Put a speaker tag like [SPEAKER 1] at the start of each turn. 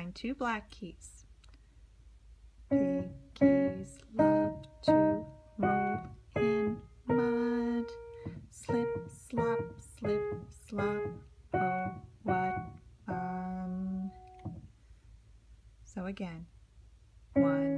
[SPEAKER 1] find two black keys. Piggies love to roll in mud. Slip, slop, slip, slop. Oh, what fun. So again, one.